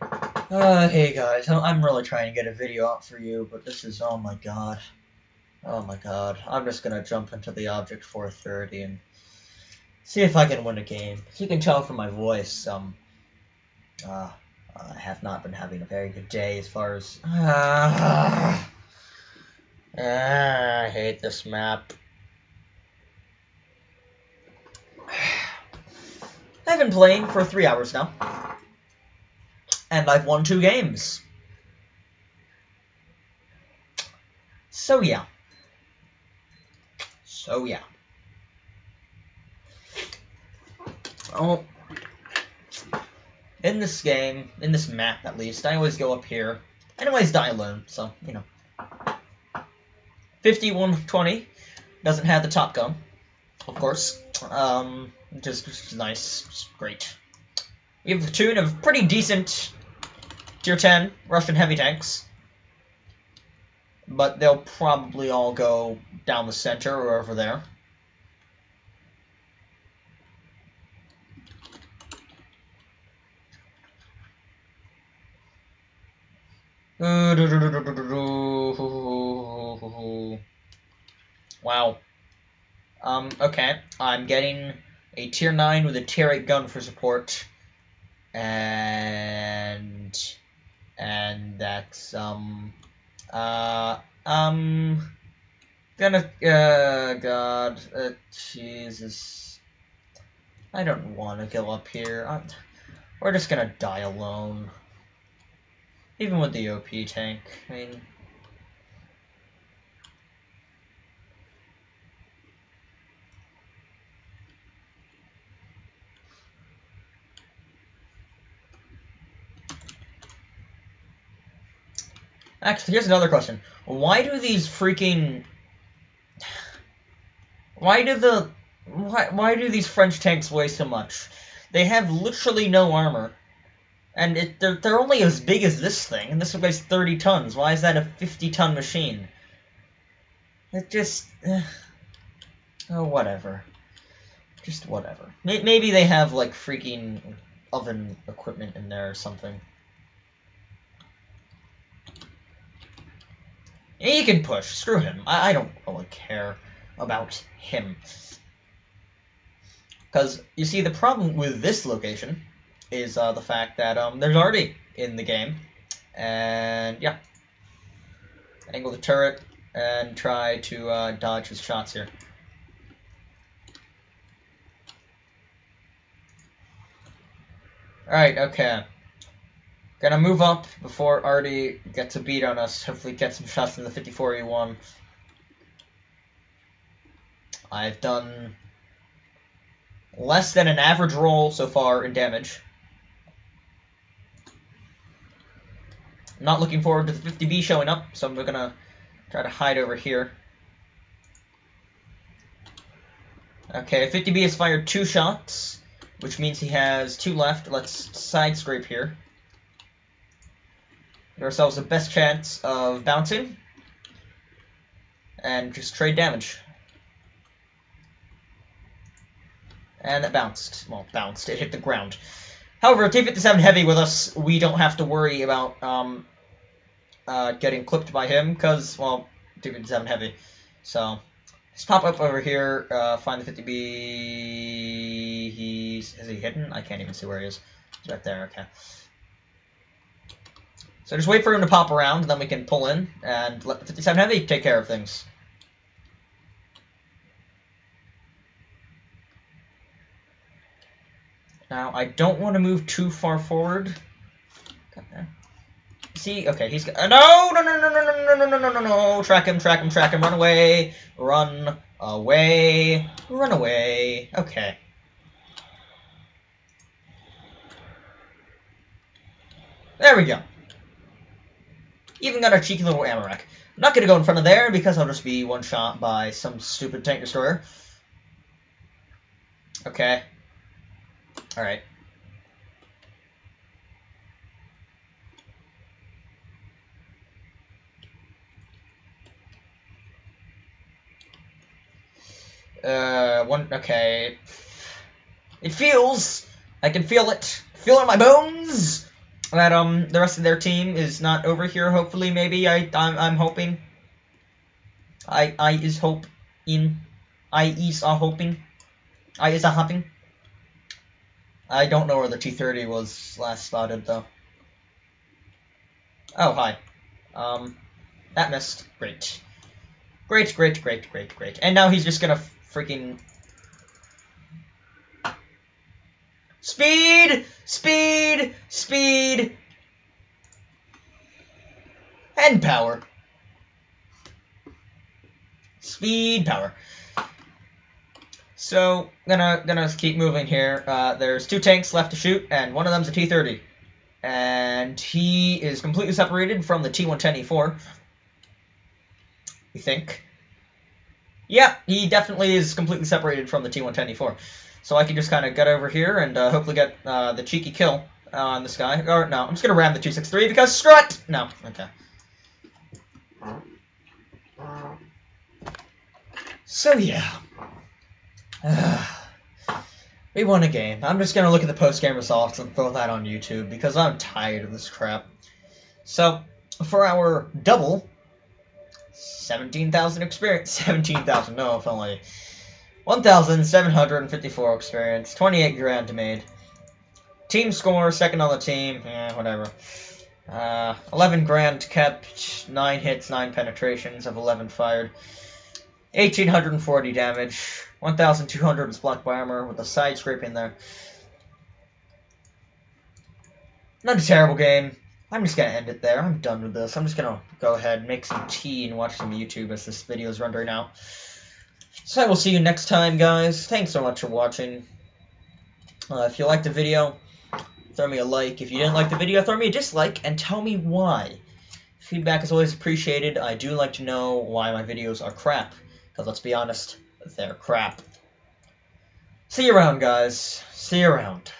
Uh, hey guys, I'm really trying to get a video out for you, but this is, oh my god. Oh my god. I'm just gonna jump into the Object 430 and see if I can win a game. As you can tell from my voice, um, uh, I have not been having a very good day as far as, uh, hate this map. I've been playing for three hours now and I've won two games. So yeah. So yeah. Oh. In this game, in this map at least, I always go up here. And always die alone, so, you know. 5120 doesn't have the top gun, of course. Um, just, just nice, just great. We have a platoon of pretty decent Tier 10 Russian heavy tanks. But they'll probably all go down the center or over there. Wow. Um, okay. I'm getting a tier 9 with a tier 8 gun for support. And and that's um uh um gonna uh god uh, Jesus I don't want to go up here I'm, we're just gonna die alone even with the OP tank I mean Actually, here's another question. Why do these freaking... Why do the... Why, why do these French tanks weigh so much? They have literally no armor. And it, they're, they're only as big as this thing, and this weighs 30 tons. Why is that a 50-ton machine? It just... Uh, oh, whatever. Just whatever. Maybe they have, like, freaking oven equipment in there or something. He can push. Screw him. I, I don't really care about him. Because, you see, the problem with this location is uh, the fact that um, there's already in the game. And, yeah. Angle the turret and try to uh, dodge his shots here. Alright, okay. Gonna move up before Artie gets a beat on us. Hopefully get some shots in the 54E1. I've done less than an average roll so far in damage. Not looking forward to the 50B showing up, so I'm gonna try to hide over here. Okay, 50B has fired two shots, which means he has two left. Let's side scrape here. Ourselves the best chance of bouncing. And just trade damage. And it bounced. Well, bounced. It hit the ground. However, T-57 Heavy with us, we don't have to worry about um, uh, getting clipped by him, because, well, T-57 Heavy. So, just pop up over here, uh, find the 50B... He's... Is he hidden? I can't even see where he is. He's right there, okay. So just wait for him to pop around, then we can pull in, and let the 57 Heavy take care of things. Now, I don't want to move too far forward. See, okay, he's uh, no, no, no, no, no, no, no, no, no, no, no, track him, track him, track him, run away, run away, run away. Okay. There we go. Even got a cheeky little ammo rack. I'm not going to go in front of there because I'll just be one shot by some stupid tank destroyer. Okay. Alright. Uh, one. Okay. It feels. I can feel it. Feel it in my bones. That um the rest of their team is not over here. Hopefully, maybe I I'm, I'm hoping. I I is hope in. I is a hoping. I is a hopping. I don't know where the T30 was last spotted though. Oh hi. Um, that missed. Great. Great, great, great, great, great. And now he's just gonna freaking Speed! Speed! Speed! And power. Speed, power. So, gonna gonna keep moving here. Uh, there's two tanks left to shoot, and one of them's a T-30. And he is completely separated from the T-110E4. We think. Yeah, he definitely is completely separated from the T-110E4. So I can just kind of get over here and uh, hopefully get uh, the cheeky kill on this guy. Or no, I'm just going to ram the 263 because strut! No, okay. So yeah. we won a game. I'm just going to look at the post-game results and throw that on YouTube because I'm tired of this crap. So, for our double, 17,000 experience. 17,000, no, if only. 1,754 experience, 28 grand made. Team score, second on the team, yeah, whatever. Uh, 11 grand kept, 9 hits, 9 penetrations of 11 fired. 1,840 damage, 1,200 is blocked by armor with a side scrape in there. Not a terrible game. I'm just gonna end it there. I'm done with this. I'm just gonna go ahead, make some tea, and watch some YouTube as this video is rendering out. So I will see you next time, guys. Thanks so much for watching. Uh, if you liked the video, throw me a like. If you didn't like the video, throw me a dislike and tell me why. Feedback is always appreciated. I do like to know why my videos are crap. Because let's be honest, they're crap. See you around, guys. See you around.